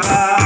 Bye.